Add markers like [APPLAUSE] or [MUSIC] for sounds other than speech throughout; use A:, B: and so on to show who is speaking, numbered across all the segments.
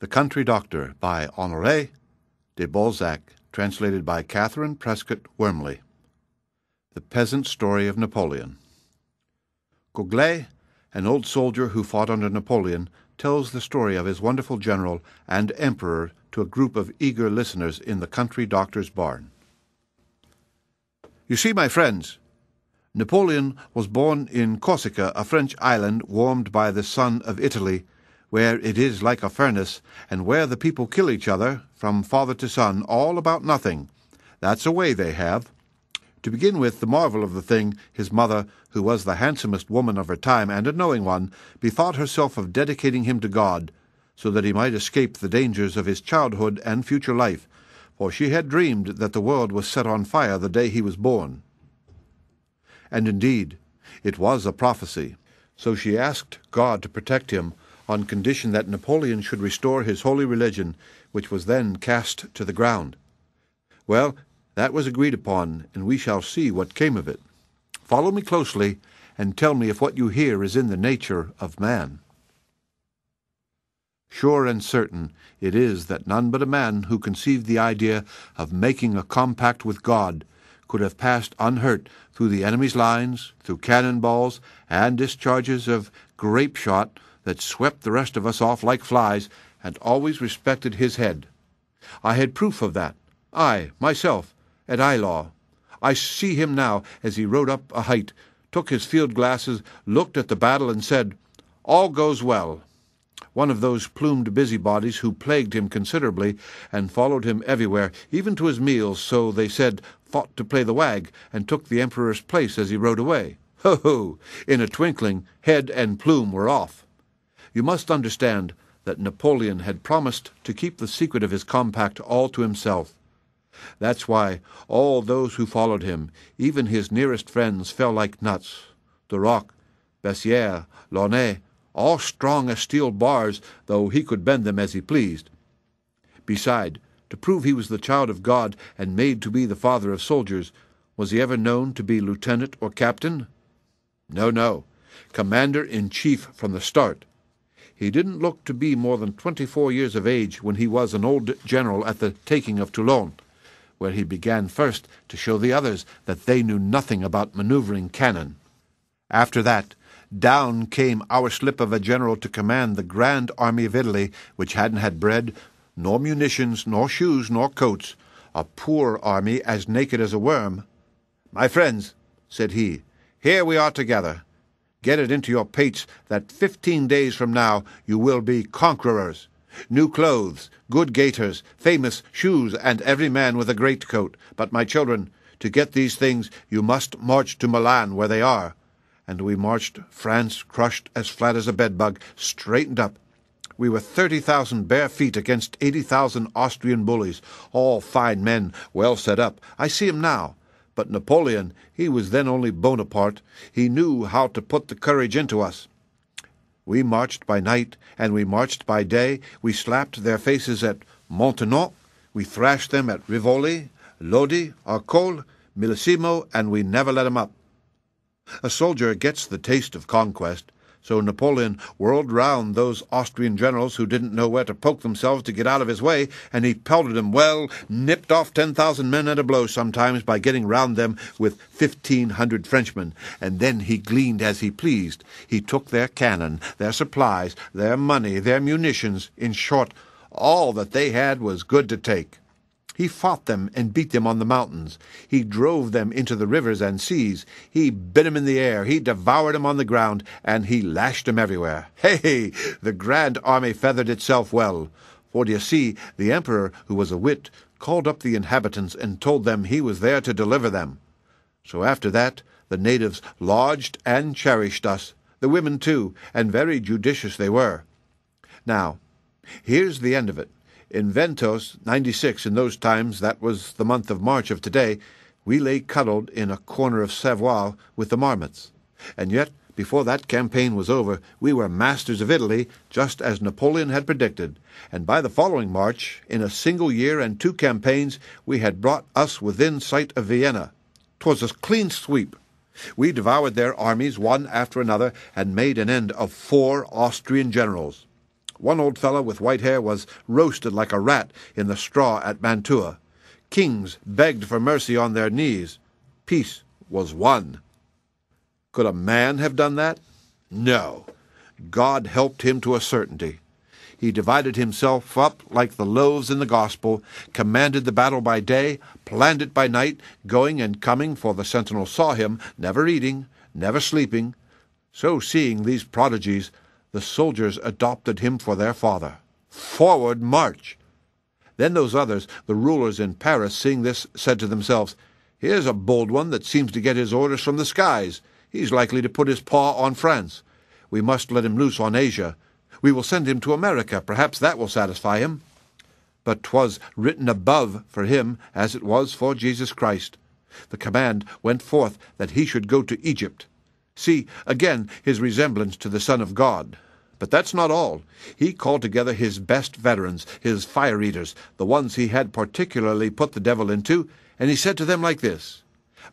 A: The Country Doctor by Honoré de Balzac, translated by Katharine Prescott Wormeley. The Peasant Story of Napoleon. Goguelet, an old soldier who fought under Napoleon, tells the story of his wonderful general and emperor to a group of eager listeners in the country doctor's barn. You see, my friends, Napoleon was born in Corsica, a French island warmed by the sun of Italy where it is like a furnace, and where the people kill each other, from father to son, all about nothing. That's a way they have. To begin with, the marvel of the thing, his mother, who was the handsomest woman of her time and a knowing one, bethought herself of dedicating him to God, so that he might escape the dangers of his childhood and future life, for she had dreamed that the world was set on fire the day he was born. And indeed, it was a prophecy. So she asked God to protect him on condition that Napoleon should restore his holy religion, which was then cast to the ground. Well, that was agreed upon, and we shall see what came of it. Follow me closely, and tell me if what you hear is in the nature of man. Sure and certain it is that none but a man who conceived the idea of making a compact with God could have passed unhurt through the enemy's lines, through cannon balls and discharges of grape shot that swept the rest of us off like flies, and always respected his head. I had proof of that, I, myself, at Eylau. I see him now as he rode up a height, took his field glasses, looked at the battle, and said, All goes well. One of those plumed busybodies who plagued him considerably and followed him everywhere, even to his meals, so they said, fought to play the wag, and took the Emperor's place as he rode away. Ho, ho! In a twinkling, head and plume were off. You must understand that Napoleon had promised to keep the secret of his compact all to himself. That's why all those who followed him, even his nearest friends, fell like nuts. Duroc, Bessières, Lannes, all strong as steel bars, though he could bend them as he pleased. Beside, to prove he was the child of God and made to be the father of soldiers, was he ever known to be lieutenant or captain? No, no. Commander in chief from the start. He didn't look to be more than twenty-four years of age when he was an old general at the taking of Toulon, where he began first to show the others that they knew nothing about maneuvering cannon. After that, down came our slip of a general to command the grand army of Italy, which hadn't had bread, nor munitions, nor shoes, nor coats, a poor army as naked as a worm. My friends, said he, here we are together. Get it into your pates that fifteen days from now you will be conquerors. New clothes, good gaiters, famous shoes, and every man with a greatcoat. But, my children, to get these things you must march to Milan, where they are. And we marched, France crushed as flat as a bedbug, straightened up. We were thirty thousand bare feet against eighty thousand Austrian bullies, all fine men, well set up. I see 'em now. But Napoleon, he was then only Bonaparte. He knew how to put the courage into us. We marched by night, and we marched by day. We slapped their faces at Montenotte. We thrashed them at Rivoli, Lodi, Arcole, Millesimo, and we never let 'em up. A soldier gets the taste of conquest. So Napoleon whirled round those Austrian generals who didn't know where to poke themselves to get out of his way, and he pelted them well, nipped off ten thousand men at a blow sometimes by getting round them with fifteen hundred Frenchmen, and then he gleaned as he pleased. He took their cannon, their supplies, their money, their munitions, in short, all that they had was good to take. He fought them and beat them on the mountains. He drove them into the rivers and seas. He bit 'em in the air. He devoured 'em on the ground, and he lashed 'em everywhere. [LAUGHS] Hey! The grand army feathered itself well. For d'ye see, the emperor, who was a wit, called up the inhabitants and told them he was there to deliver them. So after that, the natives lodged and cherished us, the women too, and very judicious they were. Now, here's the end of it. In Ventôse, 96, in those times, that was the month of March of today, we lay cuddled in a corner of Savoie with the marmots. And yet, before that campaign was over, we were masters of Italy, just as Napoleon had predicted, and by the following March, in a single year and two campaigns, we had brought us within sight of Vienna. 'Twas a clean sweep. We devoured their armies one after another, and made an end of four Austrian generals. One old fellow with white hair was roasted like a rat in the straw at Mantua. Kings begged for mercy on their knees. Peace was won. Could a man have done that? No. God helped him to a certainty. He divided himself up like the loaves in the gospel, commanded the battle by day, planned it by night, going and coming, for the sentinel saw him, never eating, never sleeping. So, seeing these prodigies, the soldiers adopted him for their father. Forward march! Then those others, the rulers in Paris, seeing this, said to themselves, Here's a bold one that seems to get his orders from the skies. He's likely to put his paw on France. We must let him loose on Asia. We will send him to America. Perhaps that will satisfy him. But 'twas written above for him, as it was for Jesus Christ. The command went forth that he should go to Egypt. See, again, his resemblance to the Son of God. But that's not all. He called together his best veterans, his fire eaters, the ones he had particularly put the devil into, and he said to them like this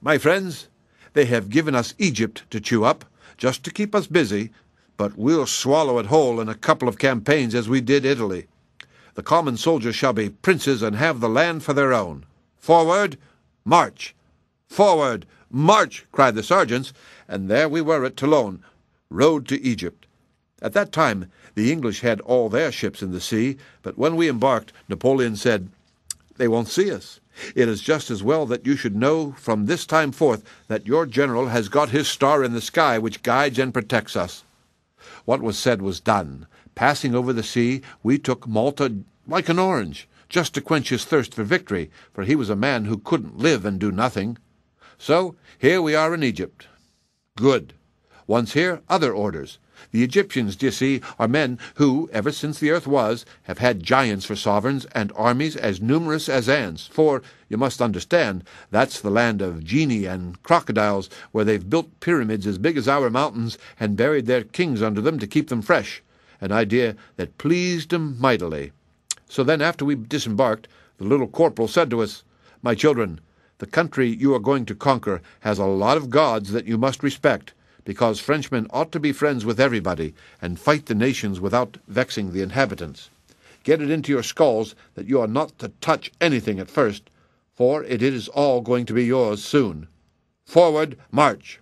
A: My friends, they have given us Egypt to chew up, just to keep us busy, but we'll swallow it whole in a couple of campaigns as we did Italy. The common soldiers shall be princes and have the land for their own. Forward, march! Forward, march! cried the sergeants, and there we were at Toulon, road to Egypt. At that time the English had all their ships in the sea, but when we embarked, Napoleon said, They won't see us. It is just as well that you should know from this time forth that your general has got his star in the sky which guides and protects us. What was said was done. Passing over the sea, we took Malta like an orange, just to quench his thirst for victory, for he was a man who couldn't live and do nothing. So here we are in Egypt. Good. Once here, other orders. The Egyptians, d'ye see, are men who, ever since the earth was, have had giants for sovereigns and armies as numerous as ants. For, you must understand, that's the land of genii and crocodiles, where they've built pyramids as big as our mountains and buried their kings under them to keep them fresh. An idea that pleased 'em mightily. So then, after we disembarked, the little corporal said to us, My children, the country you are going to conquer has a lot of gods that you must respect, because Frenchmen ought to be friends with everybody and fight the nations without vexing the inhabitants. Get it into your skulls that you are not to touch anything at first, for it is all going to be yours soon. Forward, march!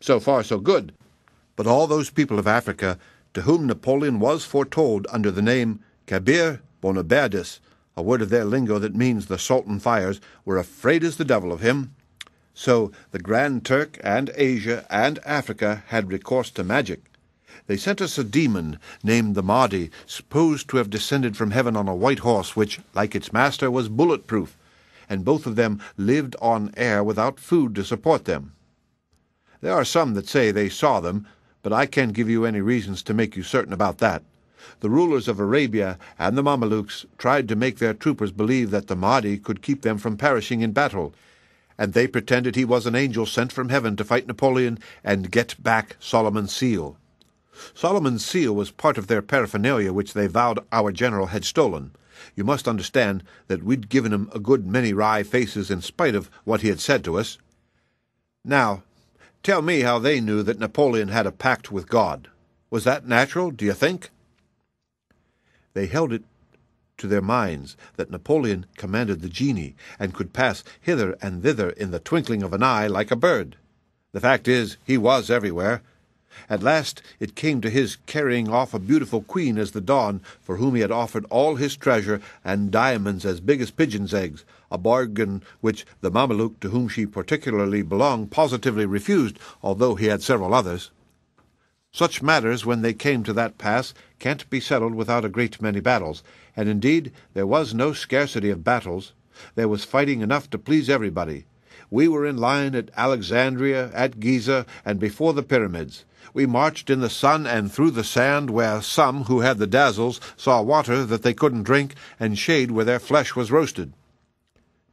A: So far, so good. But all those people of Africa to whom Napoleon was foretold under the name Kabir Bonaberdis a word of their lingo that means the Sultan fires, were afraid as the devil of him. So the Grand Turk and Asia and Africa had recourse to magic. They sent us a demon named the Mahdi, supposed to have descended from heaven on a white horse, which, like its master, was bullet-proof, and both of them lived on air without food to support them. There are some that say they saw them, but I can't give you any reasons to make you certain about that. The rulers of Arabia and the Mamelukes tried to make their troopers believe that the Mahdi could keep them from perishing in battle, and they pretended he was an angel sent from heaven to fight Napoleon and get back Solomon's seal. Solomon's seal was part of their paraphernalia which they vowed our general had stolen. You must understand that we'd given him a good many wry faces in spite of what he had said to us. Now, tell me how they knew that Napoleon had a pact with God. Was that natural, do you think? They held it to their minds that Napoleon commanded the genie, and could pass hither and thither in the twinkling of an eye like a bird. The fact is, he was everywhere. At last it came to his carrying off a beautiful queen as the dawn, for whom he had offered all his treasure and diamonds as big as pigeons' eggs, a bargain which the Mameluke to whom she particularly belonged positively refused, although he had several others. Such matters, when they came to that pass, can't be settled without a great many battles, and indeed there was no scarcity of battles. There was fighting enough to please everybody. We were in line at Alexandria, at Giza, and before the pyramids. We marched in the sun and through the sand, where some who had the dazzles saw water that they couldn't drink, and shade where their flesh was roasted.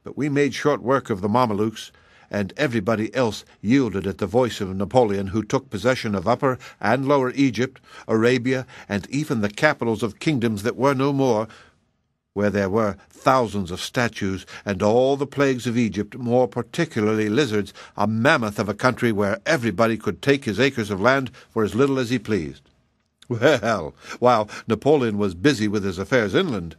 A: But we made short work of the Mamelukes, and everybody else yielded at the voice of Napoleon, who took possession of Upper and Lower Egypt, Arabia, and even the capitals of kingdoms that were no more, where there were thousands of statues, and all the plagues of Egypt, more particularly lizards, a mammoth of a country where everybody could take his acres of land for as little as he pleased. Well, while Napoleon was busy with his affairs inland,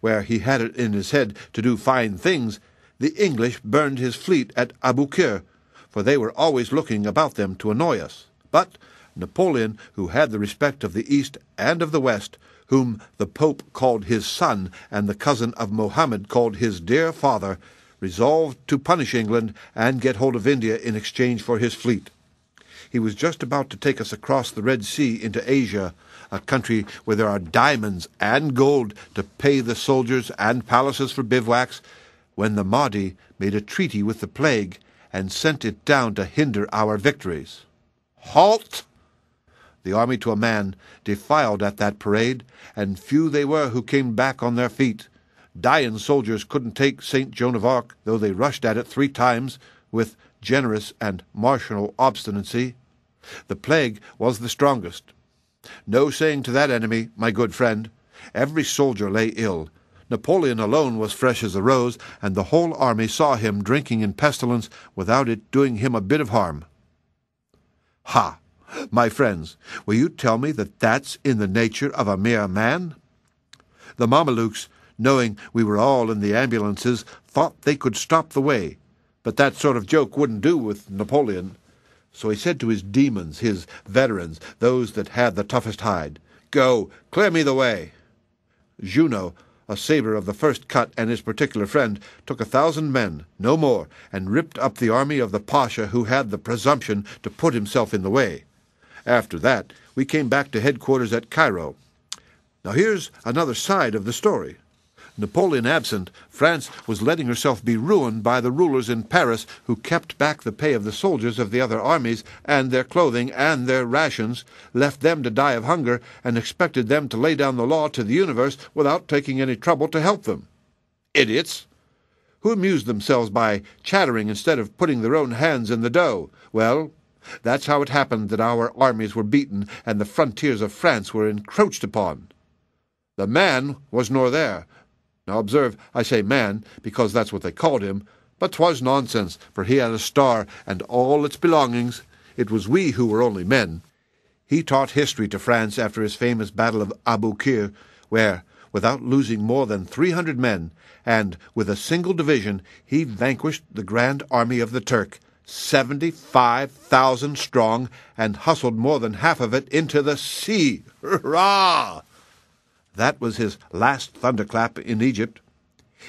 A: where he had it in his head to do fine things, the English burned his fleet at Aboukir, for they were always looking about them to annoy us. But Napoleon, who had the respect of the East and of the West, whom the Pope called his son, and the cousin of Mohammed called his dear father, resolved to punish England and get hold of India in exchange for his fleet. He was just about to take us across the Red Sea into Asia, a country where there are diamonds and gold to pay the soldiers and palaces for bivouacs, when the Mahdi made a treaty with the plague and sent it down to hinder our victories. Halt! The army to a man defiled at that parade, and few they were who came back on their feet. Dying soldiers couldn't take Saint-Jean-d'Acre, though they rushed at it three times with generous and martial obstinacy. The plague was the strongest. No saying to that enemy, my good friend. Every soldier lay ill. Napoleon alone was fresh as a rose, and the whole army saw him drinking in pestilence without it doing him a bit of harm. Ha! My friends, will you tell me that that's in the nature of a mere man? The Mamelukes, knowing we were all in the ambulances, thought they could stop the way, but that sort of joke wouldn't do with Napoleon. So he said to his demons, his veterans, those that had the toughest hide, Go, clear me the way. Junot, a sabre of the first cut and his particular friend, took a thousand men, no more, and ripped up the army of the Pasha who had the presumption to put himself in the way. After that, we came back to headquarters at Cairo. Now here's another side of the story. Napoleon absent, France was letting herself be ruined by the rulers in Paris who kept back the pay of the soldiers of the other armies and their clothing and their rations, left them to die of hunger, and expected them to lay down the law to the universe without taking any trouble to help them. Idiots! Who amused themselves by chattering instead of putting their own hands in the dough. Well, that's how it happened that our armies were beaten and the frontiers of France were encroached upon. The man was nor there, now observe, I say man, because that's what they called him, but 'twas nonsense, for he had a star and all its belongings. It was we who were only men. He taught history to France after his famous battle of Aboukir, where, without losing more than three hundred men, and with a single division, he vanquished the grand army of the Turk, seventy-five thousand strong, and hustled more than half of it into the sea. [LAUGHS] Hurrah! That was his last thunderclap in Egypt.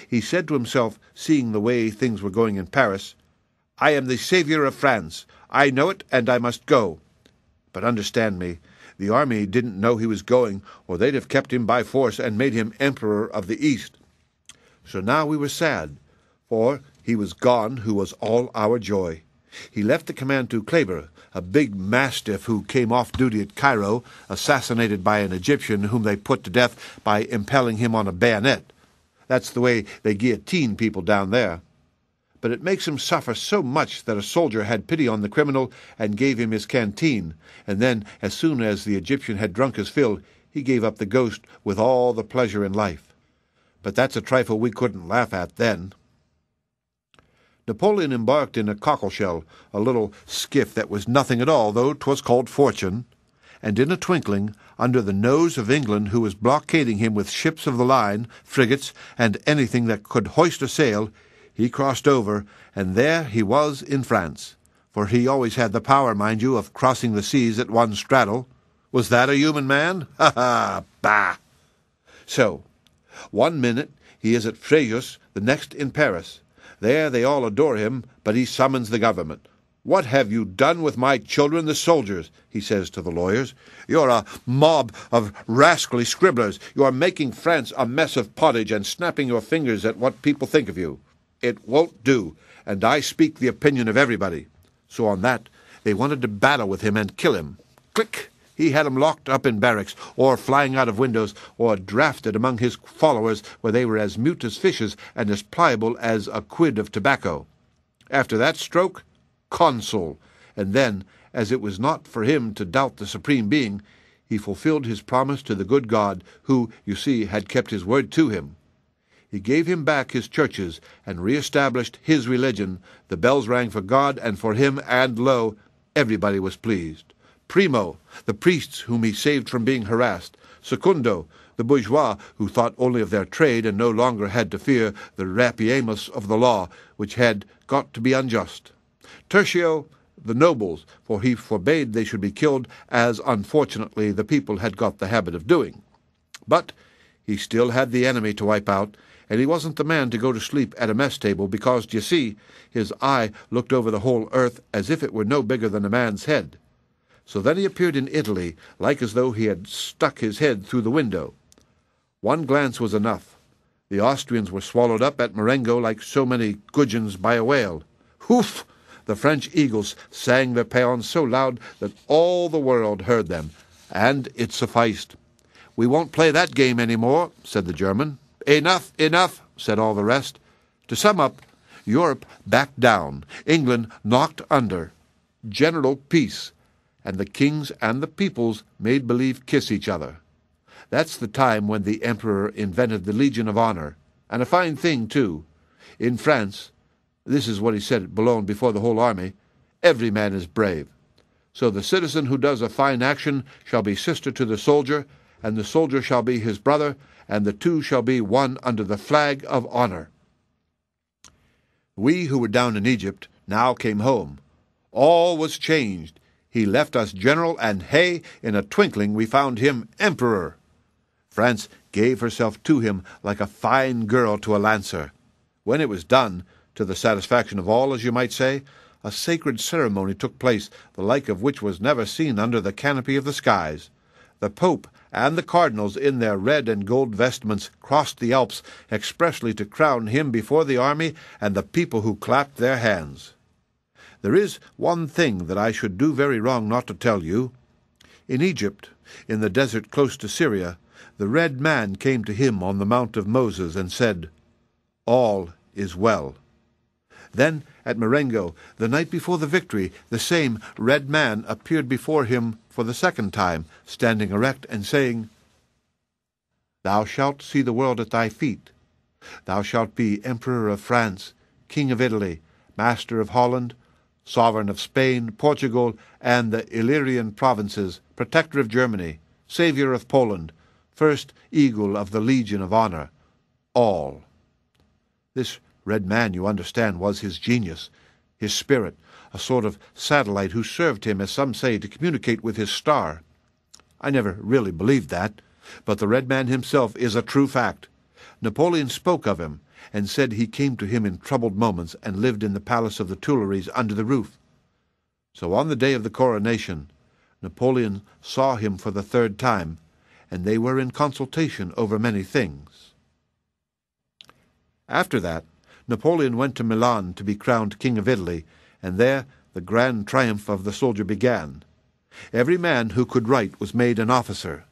A: He said to himself, seeing the way things were going in Paris, I am the savior of France. I know it, and I must go. But understand me, the army didn't know he was going, or they'd have kept him by force and made him Emperor of the East. So now we were sad, for he was gone who was all our joy. He left the command to Kleber, a big mastiff who came off duty at Cairo, assassinated by an Egyptian whom they put to death by impaling him on a bayonet. That's the way they guillotine people down there. But it makes him suffer so much that a soldier had pity on the criminal and gave him his canteen, and then, as soon as the Egyptian had drunk his fill, he gave up the ghost with all the pleasure in life. But that's a trifle we couldn't laugh at then. Napoleon embarked in a cockleshell, a little skiff that was nothing at all, though 'twas called Fortune, and in a twinkling, under the nose of England, who was blockading him with ships of the line, frigates, and anything that could hoist a sail, he crossed over, and there he was in France. For he always had the power, mind you, of crossing the seas at one straddle. Was that a human man? [LAUGHS] Ha ha! Bah! So, one minute he is at Fréjus, the next in Paris. There they all adore him, but he summons the government. What have you done with my children, the soldiers? he says to the lawyers. You're a mob of rascally scribblers. You are making France a mess of pottage and snapping your fingers at what people think of you. It won't do, and I speak the opinion of everybody. So on that, they wanted to battle with him and kill him. Click! He had 'em locked up in barracks, or flying out of windows, or drafted among his followers where they were as mute as fishes and as pliable as a quid of tobacco. After that stroke, consul, and then, as it was not for him to doubt the Supreme Being, he fulfilled his promise to the good God, who, you see, had kept his word to him. He gave him back his churches and re-established his religion. The bells rang for God and for him, and lo, everybody was pleased Primo, the priests whom he saved from being harassed, Secundo, the bourgeois who thought only of their trade and no longer had to fear the rapiemus of the law, which had got to be unjust, Tertio, the nobles, for he forbade they should be killed, as unfortunately the people had got the habit of doing. But he still had the enemy to wipe out, and he wasn't the man to go to sleep at a mess table because, d'ye see, his eye looked over the whole earth as if it were no bigger than a man's head. So then he appeared in Italy, like as though he had stuck his head through the window. One glance was enough. The Austrians were swallowed up at Marengo like so many gudgeons by a whale. Hoof! The French eagles sang their paeans so loud that all the world heard them, and it sufficed. We won't play that game any more, said the German. Enough, enough, said all the rest. To sum up, Europe backed down, England knocked under. General peace, and the kings and the peoples made believe kiss each other. That's the time when the emperor invented the Legion of Honor, and a fine thing, too. In France, this is what he said at Boulogne before the whole army every man is brave. So the citizen who does a fine action shall be sister to the soldier, and the soldier shall be his brother, and the two shall be one under the flag of honor. We who were down in Egypt now came home. All was changed. He left us general, and hey, in a twinkling we found him emperor. France gave herself to him like a fine girl to a lancer. When it was done, to the satisfaction of all, as you might say, a sacred ceremony took place, the like of which was never seen under the canopy of the skies. The Pope and the cardinals, in their red and gold vestments, crossed the Alps expressly to crown him before the army and the people who clapped their hands. There is one thing that I should do very wrong not to tell you. In Egypt, in the desert close to Syria, the red man came to him on the Mount of Moses and said, All is well. Then, at Marengo, the night before the victory, the same red man appeared before him for the second time, standing erect and saying, Thou shalt see the world at thy feet. Thou shalt be Emperor of France, King of Italy, Master of Holland, Sovereign of Spain, Portugal, and the Illyrian provinces, Protector of Germany, Saviour of Poland, First Eagle of the Legion of Honor, all. This Red Man, you understand, was his genius, his spirit, a sort of satellite who served him, as some say, to communicate with his star. I never really believed that, but the Red Man himself is a true fact. Napoleon spoke of him, and said he came to him in troubled moments and lived in the palace of the Tuileries under the roof. So on the day of the coronation, Napoleon saw him for the third time, and they were in consultation over many things. After that, Napoleon went to Milan to be crowned King of Italy, and there the grand triumph of the soldier began. Every man who could write was made an officer.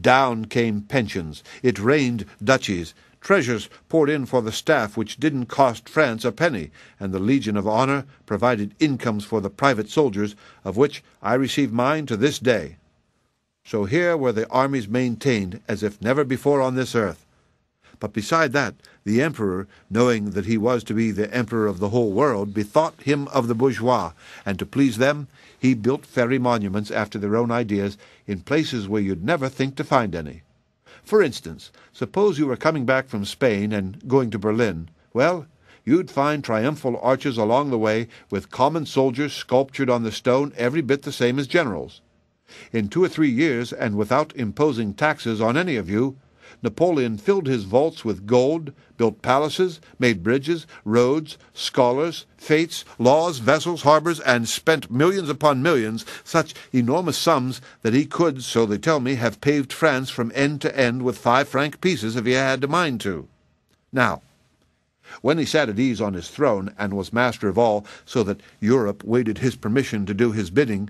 A: Down came pensions. It rained duchies. Treasures poured in for the staff which didn't cost France a penny, and the Legion of Honor provided incomes for the private soldiers, of which I receive mine to this day. So here were the armies maintained as if never before on this earth. But beside that, the emperor, knowing that he was to be the emperor of the whole world, bethought him of the bourgeois, and to please them, he built fairy monuments after their own ideas in places where you'd never think to find any. For instance, suppose you were coming back from Spain and going to Berlin. Well, you'd find triumphal arches along the way with common soldiers sculptured on the stone every bit the same as generals. In two or three years, and without imposing taxes on any of you, Napoleon filled his vaults with gold, built palaces, made bridges, roads, scholars, fates, laws, vessels, harbors, and spent millions upon millions, such enormous sums that he could, so they tell me, have paved France from end to end with five franc pieces if he had a mind to. Now, when he sat at ease on his throne and was master of all, so that Europe waited his permission to do his bidding,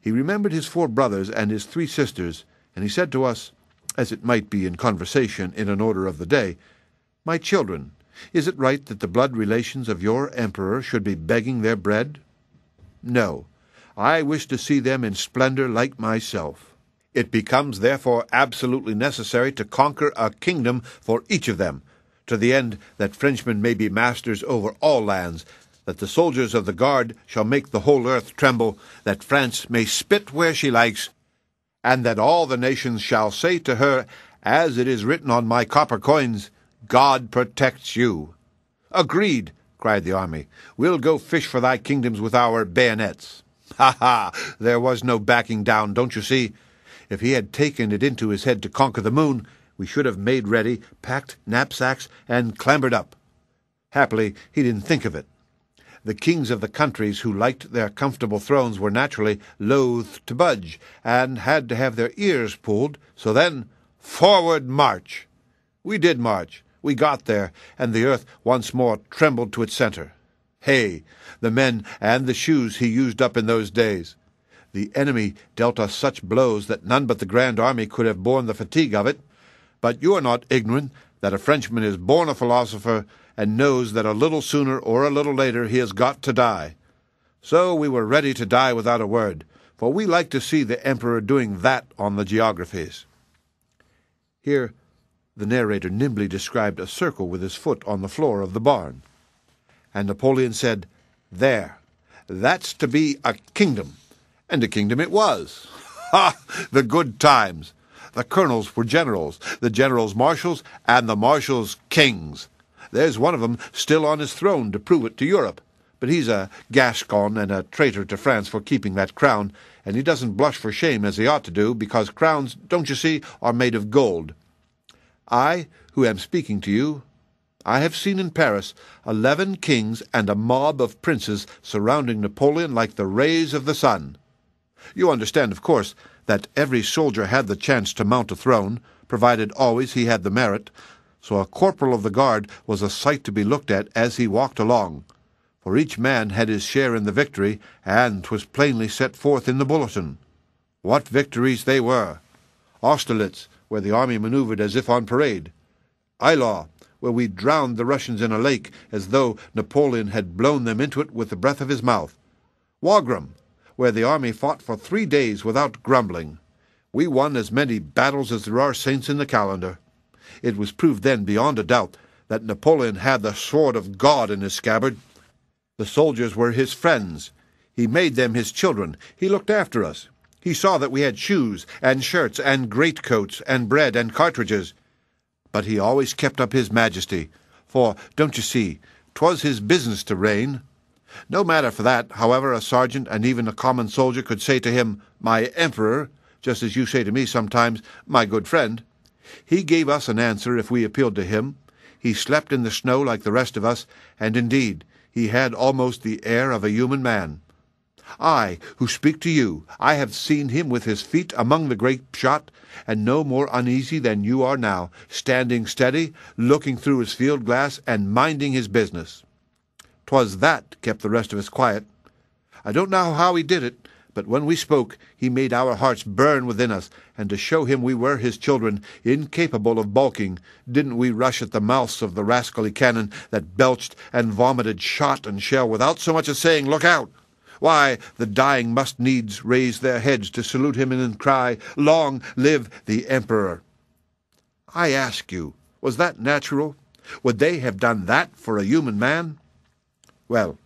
A: he remembered his four brothers and his three sisters, and he said to us, as it might be in conversation in an order of the day, My children, is it right that the blood relations of your emperor should be begging their bread? No, I wish to see them in splendor like myself. It becomes therefore absolutely necessary to conquer a kingdom for each of them, to the end that Frenchmen may be masters over all lands, that the soldiers of the guard shall make the whole earth tremble, that France may spit where she likes, and that all the nations shall say to her, as it is written on my copper coins, God protects you. Agreed, cried the army. We'll go fish for thy kingdoms with our bayonets. Ha ha! There was no backing down, don't you see? If he had taken it into his head to conquer the moon, we should have made ready, packed knapsacks, and clambered up. Happily, he didn't think of it. The kings of the countries who liked their comfortable thrones were naturally loath to budge, and had to have their ears pulled, so then, forward march! We did march. We got there, and the earth once more trembled to its center. Hey, the men and the shoes he used up in those days! The enemy dealt us such blows that none but the Grand Army could have borne the fatigue of it. But you are not ignorant that a Frenchman is born a philosopher and knows that a little sooner or a little later he has got to die. So we were ready to die without a word, for we like to see the Emperor doing that on the geographies. Here the narrator nimbly described a circle with his foot on the floor of the barn. And Napoleon said, There, that's to be a kingdom. And a kingdom it was. [LAUGHS] Ha! The good times! The colonels were generals, the generals marshals, and the marshals kings. There's one of them still on his throne to prove it to Europe. But he's a Gascon and a traitor to France for keeping that crown, and he doesn't blush for shame as he ought to do, because crowns, don't you see, are made of gold. I, who am speaking to you, I have seen in Paris eleven kings and a mob of princes surrounding Napoleon like the rays of the sun. You understand, of course, that every soldier had the chance to mount a throne, provided always he had the merit, so a corporal of the guard was a sight to be looked at as he walked along, for each man had his share in the victory, and 'twas plainly set forth in the bulletin. What victories they were! Austerlitz, where the army maneuvered as if on parade. Eylau, where we drowned the Russians in a lake as though Napoleon had blown them into it with the breath of his mouth. Wagram, where the army fought for three days without grumbling. We won as many battles as there are saints in the calendar. It was proved then beyond a doubt that Napoleon had the sword of God in his scabbard. The soldiers were his friends. He made them his children. He looked after us. He saw that we had shoes and shirts and greatcoats and bread and cartridges. But he always kept up his majesty, for, don't you see, 'twas his business to reign. No matter for that, however, a sergeant and even a common soldier could say to him, My Emperor, just as you say to me sometimes, My good friend. He gave us an answer if we appealed to him. He slept in the snow like the rest of us, and indeed he had almost the air of a human man. I, who speak to you, I have seen him with his feet among the grape shot, and no more uneasy than you are now, standing steady, looking through his field glass, and minding his business. 'Twas that kept the rest of us quiet. I don't know how he did it, but when we spoke, he made our hearts burn within us, and to show him we were his children, incapable of balking, didn't we rush at the mouths of the rascally cannon that belched and vomited shot and shell without so much as saying, Look out! Why, the dying must needs raise their heads to salute him and cry, Long live the Emperor! I ask you, was that natural? Would they have done that for a human man? Well,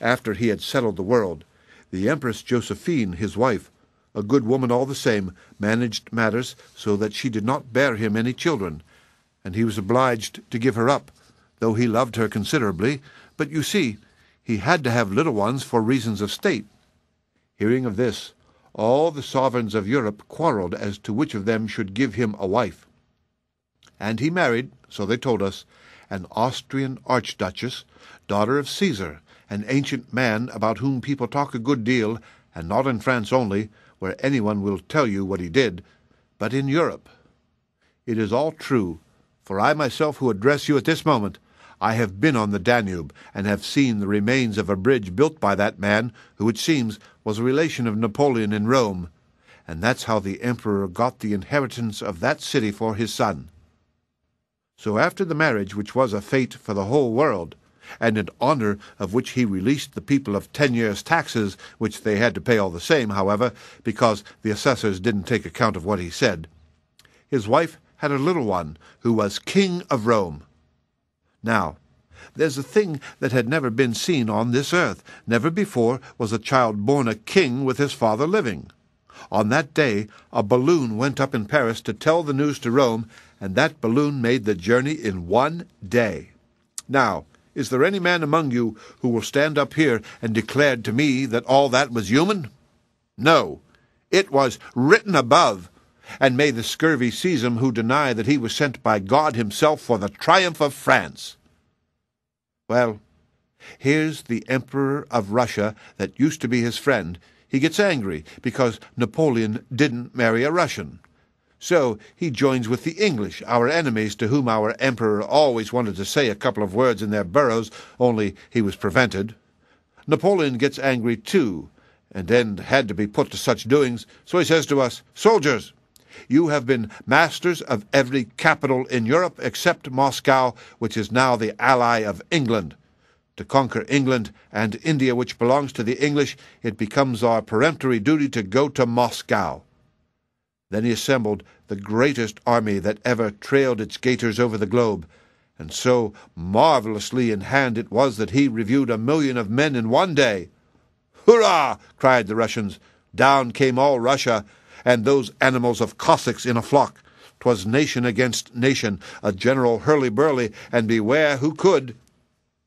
A: after he had settled the world, the Empress Josephine, his wife, a good woman all the same, managed matters so that she did not bear him any children, and he was obliged to give her up, though he loved her considerably. But you see, he had to have little ones for reasons of state. Hearing of this, all the sovereigns of Europe quarreled as to which of them should give him a wife. And he married, so they told us, an Austrian archduchess, daughter of Caesar, an ancient man about whom people talk a good deal, and not in France only, where anyone will tell you what he did, but in Europe. It is all true, for I myself who address you at this moment, I have been on the Danube, and have seen the remains of a bridge built by that man, who, it seems, was a relation of Napoleon in Rome, and that's how the Emperor got the inheritance of that city for his son. So after the marriage, which was a fate for the whole world, and in honor of which he released the people of ten years' taxes, which they had to pay all the same, however, because the assessors didn't take account of what he said. His wife had a little one, who was king of Rome. Now, There's a thing that had never been seen on this earth. Never before was a child born a king with his father living. On that day, a balloon went up in Paris to tell the news to Rome, and that balloon made the journey in one day. Now, is there any man among you who will stand up here and declare to me that all that was human? No. It was written above. And may the scurvy seize him who deny that he was sent by God himself for the triumph of France. Well, here's the Emperor of Russia that used to be his friend. He gets angry because Napoleon didn't marry a Russian. So he joins with the English, our enemies, to whom our emperor always wanted to say a couple of words in their burrows, only he was prevented. Napoleon gets angry too, and then had to be put to such doings, so he says to us, Soldiers, you have been masters of every capital in Europe except Moscow, which is now the ally of England. To conquer England and India, which belongs to the English, it becomes our peremptory duty to go to Moscow. Then he assembled the greatest army that ever trailed its gaiters over the globe, and so marvelously in hand it was that he reviewed a million of men in one day. Hurrah! cried the Russians. Down came all Russia, and those animals of Cossacks in a flock. 'Twas nation against nation, a general hurly-burly, and beware who could.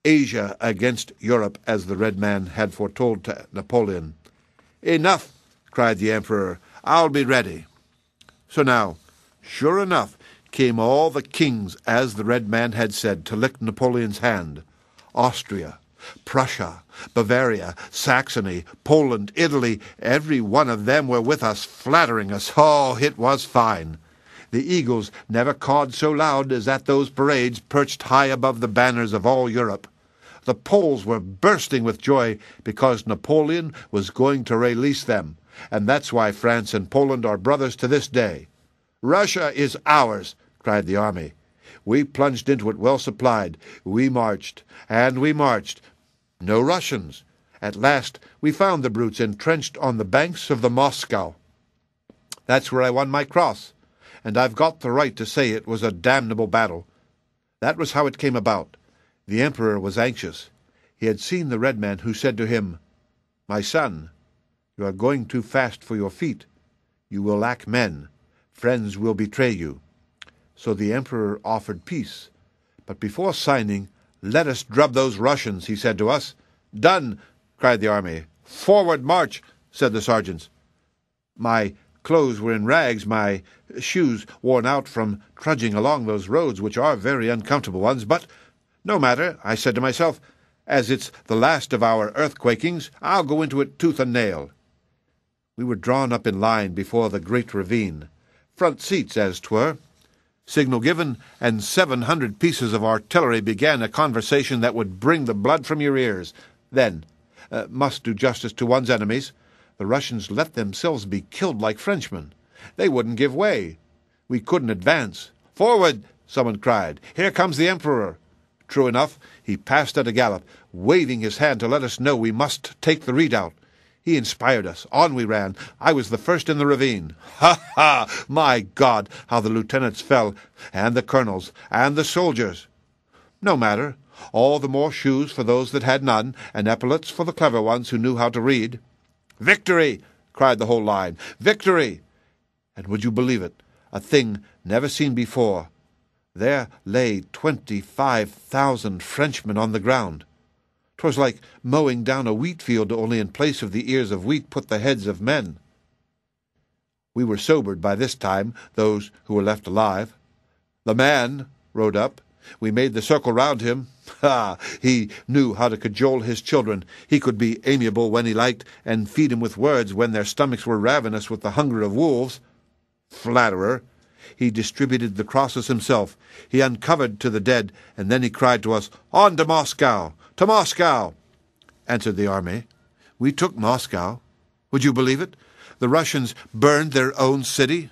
A: Asia against Europe, as the Red Man had foretold to Napoleon. Enough, cried the Emperor. I'll be ready. So now, sure enough, came all the kings, as the Red Man had said, to lick Napoleon's hand. Austria, Prussia, Bavaria, Saxony, Poland, Italy, every one of them were with us, flattering us. Oh, it was fine. The eagles never cawed so loud as at those parades perched high above the banners of all Europe. The Poles were bursting with joy because Napoleon was going to release them, and that's why France and Poland are brothers to this day. Russia is ours, cried the army. We plunged into it well supplied. We marched, and we marched, no Russians. At last we found the brutes entrenched on the banks of the Moscow. That's where I won my cross, and I've got the right to say it was a damnable battle. That was how it came about. The Emperor was anxious. He had seen the red man who said to him, My son, you are going too fast for your feet. You will lack men. Friends will betray you. So the Emperor offered peace. But before signing, let us drub those Russians, he said to us. Done, cried the army. Forward march, said the sergeants. My clothes were in rags, my shoes worn out from trudging along those roads, which are very uncomfortable ones, but no matter, I said to myself, as it's the last of our earthquakings, I'll go into it tooth and nail. We were drawn up in line before the great ravine, front seats as twere. Signal given, and seven hundred pieces of artillery began a conversation that would bring the blood from your ears. Then, uh, must do justice to one's enemies, the Russians let themselves be killed like Frenchmen. They wouldn't give way. We couldn't advance. Forward! someone cried. Here comes the Emperor. True enough, he passed at a gallop, waving his hand to let us know we must take the redoubt. He inspired us. On we ran. I was the first in the ravine. [LAUGHS] Ha ha! My God, how the lieutenants fell, and the colonels, and the soldiers. No matter. All the more shoes for those that had none, and epaulets for the clever ones who knew how to read. Victory! cried the whole line. Victory! And would you believe it? A thing never seen before. There lay twenty-five thousand Frenchmen on the ground. 'Twas like mowing down a wheat field, only in place of the ears of wheat put the heads of men. We were sobered by this time, those who were left alive. The man rode up. We made the circle round him. [LAUGHS] Ah! He knew how to cajole his children. He could be amiable when he liked, and feed feed 'em with words when their stomachs were ravenous with the hunger of wolves. Flatterer! He distributed the crosses himself. He uncovered to the dead, and then he cried to us, On to Moscow! To Moscow! answered the army. We took Moscow. Would you believe it? The Russians burned their own city.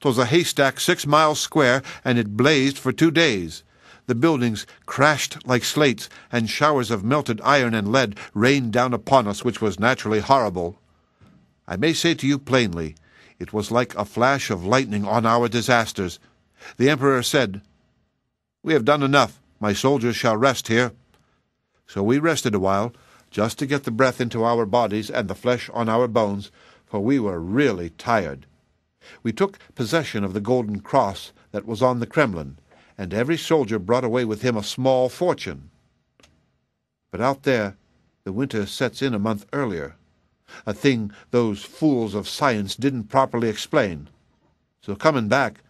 A: 'Twas a haystack six miles square, and it blazed for two days. The buildings crashed like slates, and showers of melted iron and lead rained down upon us, which was naturally horrible. I may say to you plainly, it was like a flash of lightning on our disasters. The Emperor said, We have done enough. My soldiers shall rest here. So we rested a while, just to get the breath into our bodies and the flesh on our bones, for we were really tired. We took possession of the golden cross that was on the Kremlin, and every soldier brought away with him a small fortune. But out there, the winter sets in a month earlier, a thing those fools of science didn't properly explain. So coming back,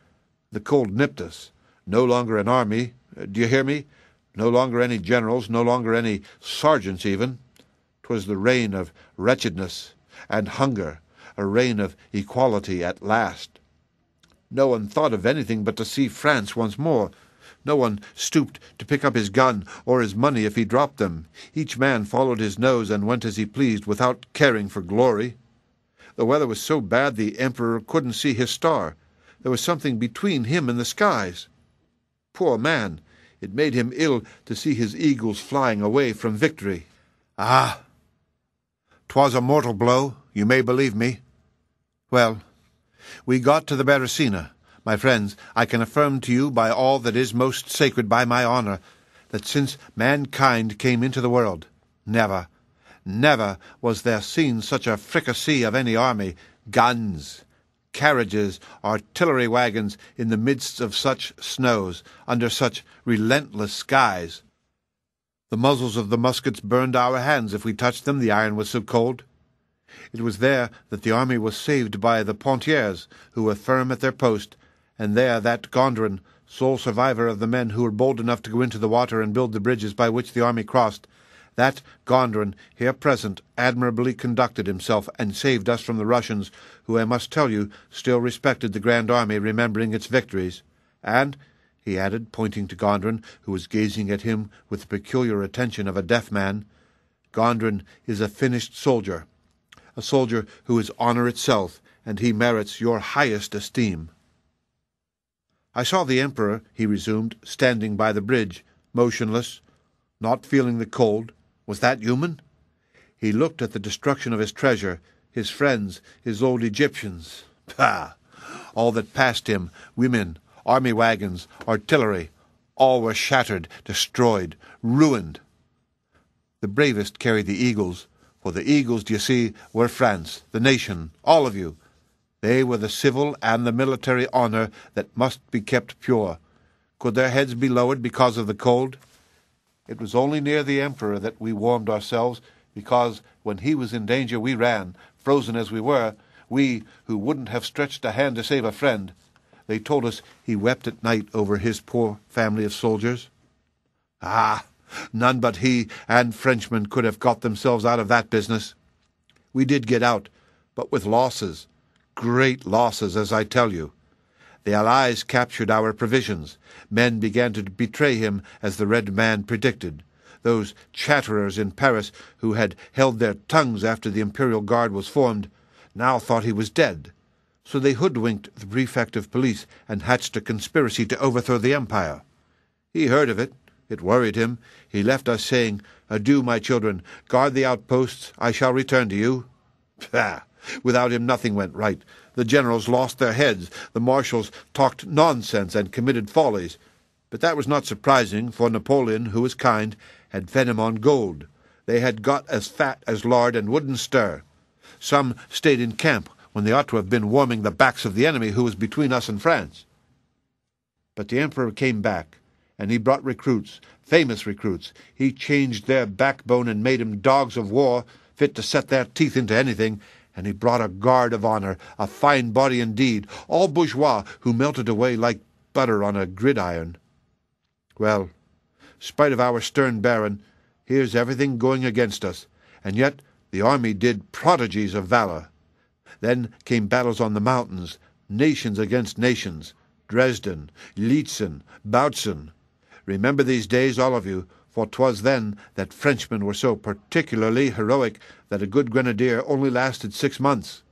A: the cold nipped us. No longer an army, do you hear me? No longer any generals, no longer any sergeants even. 'Twas the reign of wretchedness and hunger, a reign of equality at last. No one thought of anything but to see France once more. No one stooped to pick up his gun or his money if he dropped them. Each man followed his nose and went as he pleased without caring for glory. The weather was so bad the Emperor couldn't see his star. There was something between him and the skies. Poor man! It made him ill to see his eagles flying away from victory. Ah! 'Twas a mortal blow, you may believe me. Well, we got to the Beresina. My friends, I can affirm to you by all that is most sacred by my honour, that since mankind came into the world, never, never was there seen such a fricassee of any army, guns, carriages, artillery wagons, in the midst of such snows, under such relentless skies. The muzzles of the muskets burned our hands if we touched them, the iron was so cold. It was there that the army was saved by the pontonniers, who were firm at their post, and there that Gondrin, sole survivor of the men who were bold enough to go into the water and build the bridges by which the army crossed, that Gondrin, here present, admirably conducted himself and saved us from the Russians, who, I must tell you, still respected the Grand Army, remembering its victories. And, he added, pointing to Gondrin, who was gazing at him with the peculiar attention of a deaf man, Gondrin is a finished soldier, a soldier who is honour itself, and he merits your highest esteem. I saw the Emperor, he resumed, standing by the bridge, motionless, not feeling the cold, was that human? He looked at the destruction of his treasure, his friends, his old Egyptians. Pah! All that passed him, women, army wagons, artillery, all were shattered, destroyed, ruined. The bravest carried the eagles, for the eagles, d'ye see, were France, the nation, all of you. They were the civil and the military honour that must be kept pure. Could their heads be lowered because of the cold? It was only near the Emperor that we warmed ourselves, because when he was in danger we ran, frozen as we were, we who wouldn't have stretched a hand to save a friend. They told us he wept at night over his poor family of soldiers. Ah, none but he and Frenchmen could have got themselves out of that business. We did get out, but with losses, great losses, as I tell you. The Allies captured our provisions. Men began to betray him, as the Red Man predicted. Those chatterers in Paris, who had held their tongues after the Imperial Guard was formed, now thought he was dead. So they hoodwinked the prefect of police and hatched a conspiracy to overthrow the Empire. He heard of it. It worried him. He left us saying, Adieu, my children. Guard the outposts. I shall return to you. [LAUGHS] Pah! Without him nothing went right. The generals lost their heads, the marshals talked nonsense and committed follies. But that was not surprising, for Napoleon, who was kind, had fed him on gold. They had got as fat as lard and wouldn't stir. Some stayed in camp when they ought to have been warming the backs of the enemy who was between us and France. But the Emperor came back, and he brought recruits, famous recruits. He changed their backbone and made 'em dogs of war, fit to set their teeth into anything, and he brought a guard of honour, a fine body indeed, all bourgeois who melted away like butter on a gridiron. Well, spite of our stern baron, here's everything going against us, and yet the army did prodigies of valour. Then came battles on the mountains, nations against nations, Dresden, Lutzen, Bautzen. Remember these days, all of you, for 'twas then that Frenchmen were so particularly heroic that a good grenadier only lasted six months.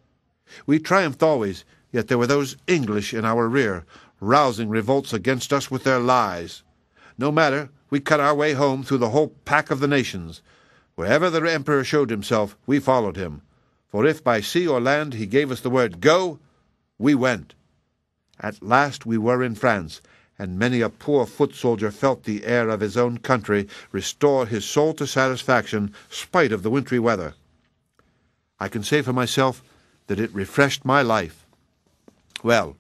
A: We triumphed always, yet there were those English in our rear, rousing revolts against us with their lies. No matter, we cut our way home through the whole pack of the nations. Wherever the Emperor showed himself, we followed him. For if by sea or land he gave us the word Go, we went. At last we were in France, and many a poor foot soldier felt the air of his own country restore his soul to satisfaction, spite of the wintry weather. I can say for myself that it refreshed my life. Well,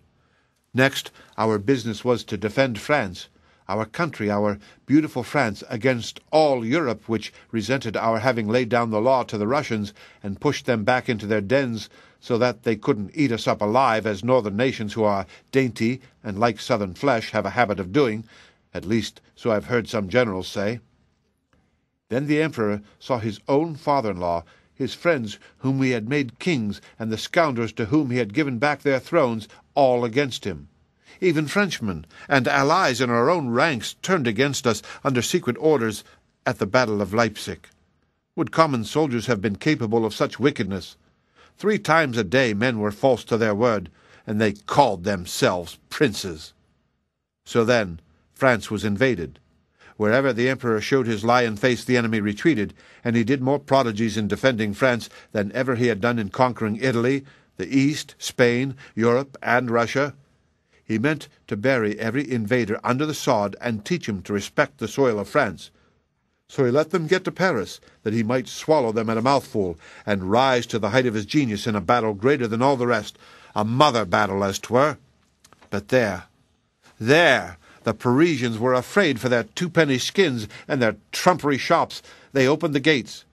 A: next our business was to defend France, our country, our beautiful France, against all Europe, which resented our having laid down the law to the Russians and pushed them back into their dens so that they couldn't eat us up alive, as northern nations who are dainty and like southern flesh have a habit of doing, at least so I've heard some generals say. Then the Emperor saw his own father in law, his friends whom he had made kings, and the scoundrels to whom he had given back their thrones, all against him. Even Frenchmen and allies in our own ranks turned against us under secret orders at the Battle of Leipzig. Would common soldiers have been capable of such wickedness? Three times a day men were false to their word, and they called themselves princes. So then, France was invaded. Wherever the emperor showed his lion face, the enemy retreated, and he did more prodigies in defending France than ever he had done in conquering Italy, the East, Spain, Europe, and Russia. He meant to bury every invader under the sod and teach him to respect the soil of France. So he let them get to Paris, that he might swallow them at a mouthful, and rise to the height of his genius in a battle greater than all the rest, a mother battle, as 'twere. But there, there, the Parisians were afraid for their twopenny skins and their trumpery shops. They opened the gates.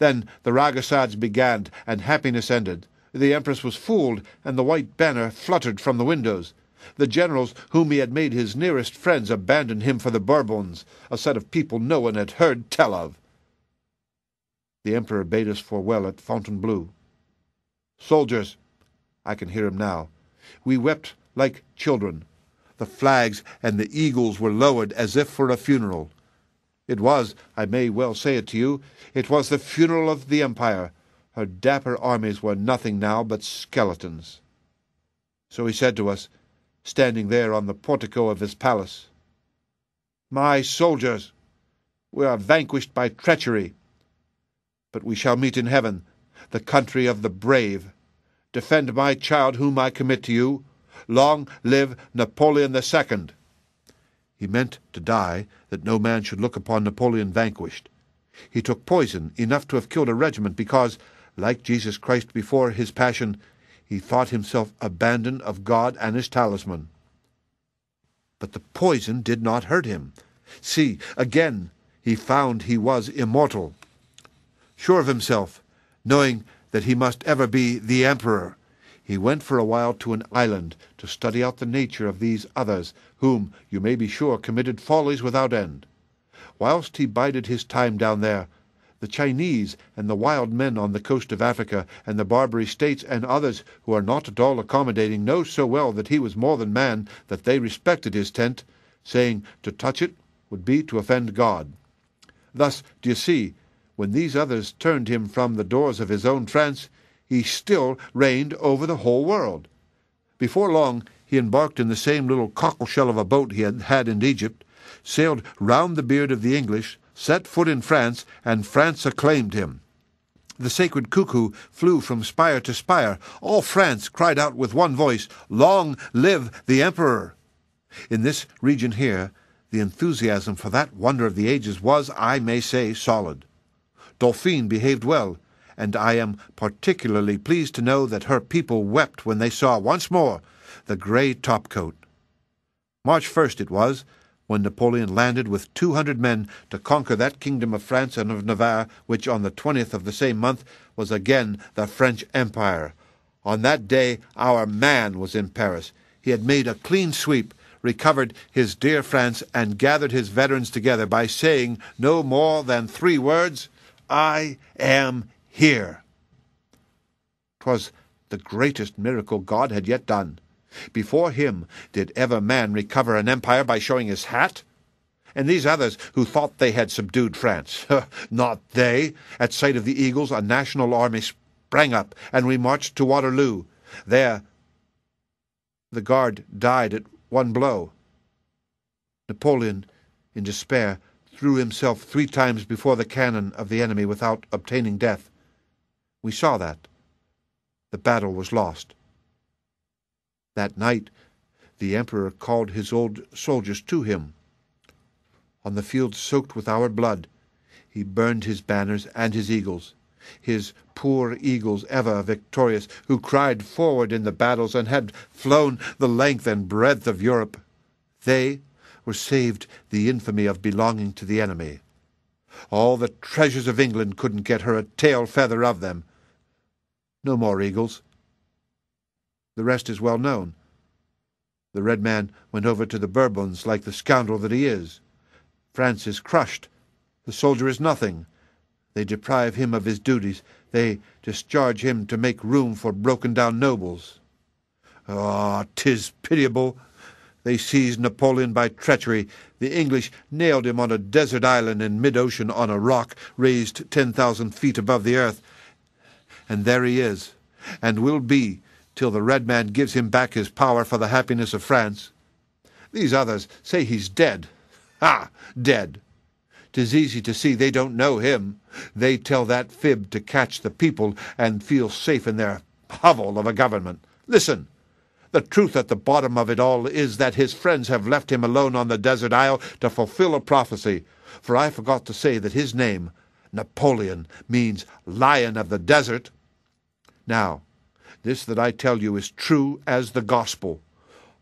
A: Then the regicides began, and happiness ended. The Empress was fooled, and the white banner fluttered from the windows. The generals whom he had made his nearest friends abandoned him for the Bourbons, a set of people no one had heard tell of. The Emperor bade us farewell at Fontainebleau. Soldiers, I can hear him now, we wept like children. The flags and the eagles were lowered as if for a funeral. It was, I may well say it to you, it was the funeral of the Empire. Her dapper armies were nothing now but skeletons. So he said to us, standing there on the portico of his palace. My soldiers, we are vanquished by treachery, but we shall meet in heaven, the country of the brave. Defend my child whom I commit to you. Long live Napoleon the Second. He meant to die, that no man should look upon Napoleon vanquished. He took poison enough to have killed a regiment because, like Jesus Christ before his passion, he thought himself abandoned of God and his talisman. But the poison did not hurt him. See, again he found he was immortal. Sure of himself, knowing that he must ever be the emperor, he went for a while to an island to study out the nature of these others, whom, you may be sure, committed follies without end. Whilst he bided his time down there, the Chinese and the wild men on the coast of Africa, and the Barbary States, and others who are not at all accommodating, know so well that he was more than man that they respected his tent, saying to touch it would be to offend God. Thus, do you see, when these others turned him from the doors of his own France, he still reigned over the whole world. Before long, he embarked in the same little cockleshell of a boat he had had in Egypt, sailed round the beard of the English, set foot in France, and France acclaimed him. The sacred cuckoo flew from spire to spire. All France cried out with one voice, Long live the Emperor! In this region here, the enthusiasm for that wonder of the ages was, I may say, solid. Dauphine behaved well, and I am particularly pleased to know that her people wept when they saw once more the grey topcoat. March 1st it was, when Napoleon landed with two hundred men to conquer that kingdom of France and of Navarre, which on the twentieth of the same month was again the French Empire. On that day our man was in Paris. He had made a clean sweep, recovered his dear France, and gathered his veterans together by saying no more than three words I am here. 'Twas the greatest miracle God had yet done. Before him did ever man recover an empire by showing his hat? And these others who thought they had subdued France, [LAUGHS] not they! At sight of the eagles, a national army sprang up, and we marched to Waterloo. There, the guard died at one blow. Napoleon, in despair, threw himself three times before the cannon of the enemy without obtaining death. We saw that. The battle was lost. That night, the Emperor called his old soldiers to him. On the field soaked with our blood, he burned his banners and his eagles, his poor eagles ever victorious, who cried forward in the battles and had flown the length and breadth of Europe. They were saved the infamy of belonging to the enemy. All the treasures of England couldn't get her a tail feather of them. No more eagles. The rest is well known. The red man went over to the Bourbons like the scoundrel that he is. France is crushed. The soldier is nothing. They deprive him of his duties. They discharge him to make room for broken-down nobles. Ah, 'tis pitiable. They seized Napoleon by treachery. The English nailed him on a desert island in mid-ocean on a rock raised ten thousand feet above the earth. And there he is, and will be till the red man gives him back his power for the happiness of France. These others say he's dead. Ha! Dead. 'Tis easy to see they don't know him. They tell that fib to catch the people and feel safe in their hovel of a government. Listen! The truth at the bottom of it all is that his friends have left him alone on the desert isle to fulfill a prophecy. For I forgot to say that his name, Napoleon, means Lion of the Desert. Now, this that I tell you is true as the gospel.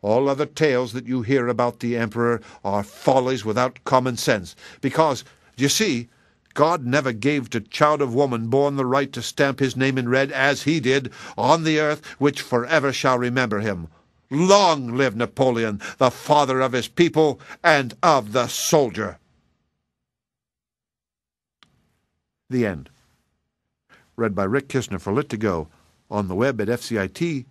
A: All other tales that you hear about the emperor are follies without common sense, because, you see, God never gave to child of woman born the right to stamp his name in red, as he did, on the earth which forever shall remember him. Long live Napoleon, the father of his people and of the soldier! The End. Read by Rick Kistner for Lit2Go on the web at fcit.usf.edu.